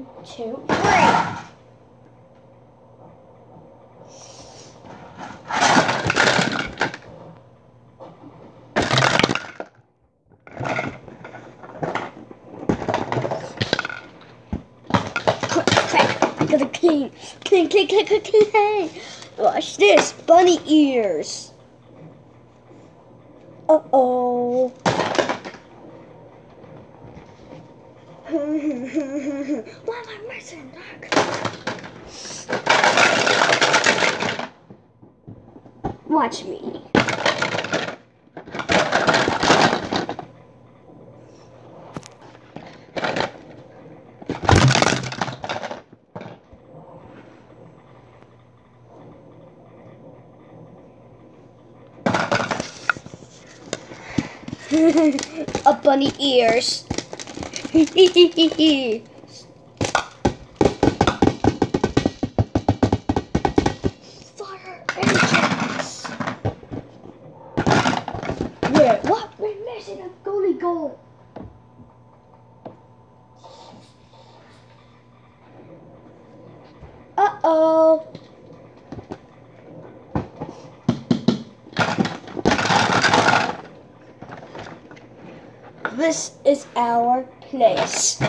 One, two, three. Clean, clean, clean, clean, clean, clean. Watch this, bunny ears. Uh oh. Why am I missing? Watch me. A bunny ears. Fire engines. Wait, what? We're missing a goalie goal. Uh oh. This is our place.